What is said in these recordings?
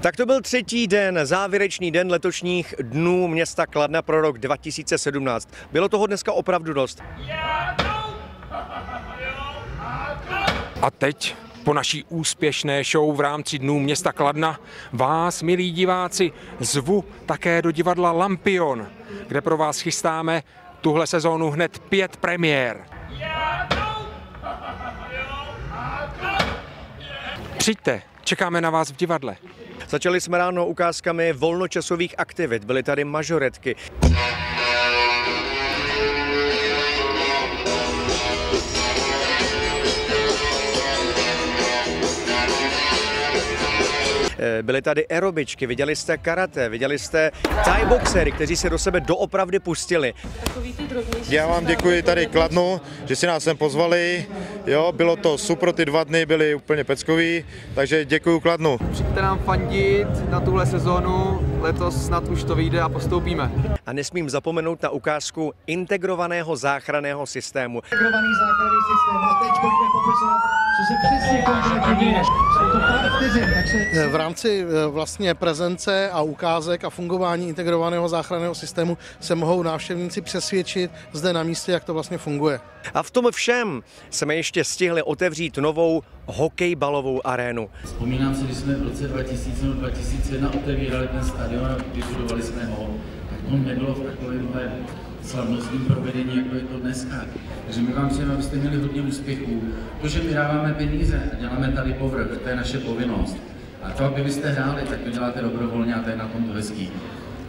Tak to byl třetí den, závěrečný den letošních dnů města Kladna pro rok 2017. Bylo toho dneska opravdu dost. A teď po naší úspěšné show v rámci Dnů města Kladna vás, milí diváci, zvu také do divadla Lampion, kde pro vás chystáme tuhle sezónu hned pět premiér. Přijďte, čekáme na vás v divadle. Začali jsme ráno ukázkami volnočasových aktivit, byly tady mažoretky. Byly tady aerobičky, viděli jste karate, viděli jste thai boxery, kteří se do sebe doopravdy pustili. Já vám děkuji tady Kladnu, že si nás sem pozvali. Jo, bylo to super, ty dva dny byly úplně peckový, takže děkuji Kladnu. Přijďte nám fandit na tuhle sezónu, letos snad už to vyjde a postoupíme. A nesmím zapomenout na ukázku integrovaného záchranného systému. integrovaný záchranný systém. A teď pojďme popisovat, co se přesně konkrétně děje. Jsou to pár vteřin, takže V rámci eh, vlastně prezence a ukázek a fungování integrovaného záchranného systému se mohou návštěvníci přesvědčit zde na místě, jak to vlastně funguje. A v tom všem jsme ještě stihli otevřít novou hokejbalovou arénu. Vzpomínám si, když jsme v roce 2000 nebo 2001 otevírali ten stadion a vybudovali jsme ho, tak to nebylo v takovémhle slavnostním provedení, jako je to dneska. Takže my vám přejeme, abyste měli hodně úspěchů. To, že my dáváme peníze a děláme tady povrch, to je naše povinnost. A to, aby vy jste hráli, tak to děláte dobrovolně a to je na tom to hezký.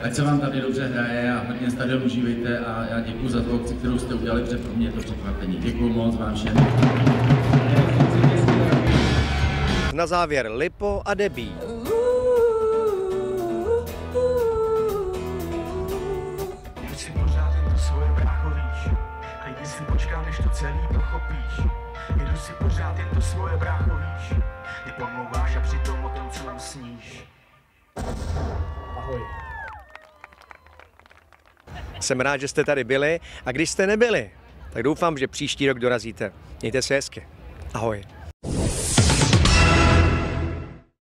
Ať se vám tady dobře hraje a hodně stadion užívejte a já děkuji za tu akci, kterou jste udělali, protože pro mě je to překvapení. Děkuji moc vám všem. Na závěr Lipo a Debí. Si pořád jen to svoje brácho víš, klidně si počkám, než to celý pochopíš. Jedu si pořád jen to svoje brácho víš, ty pomlouváš a přitom o tom celém sníš. Jsem rád, že jste tady byli a když jste nebyli, tak doufám, že příští rok dorazíte. Mějte se hezky. Ahoj.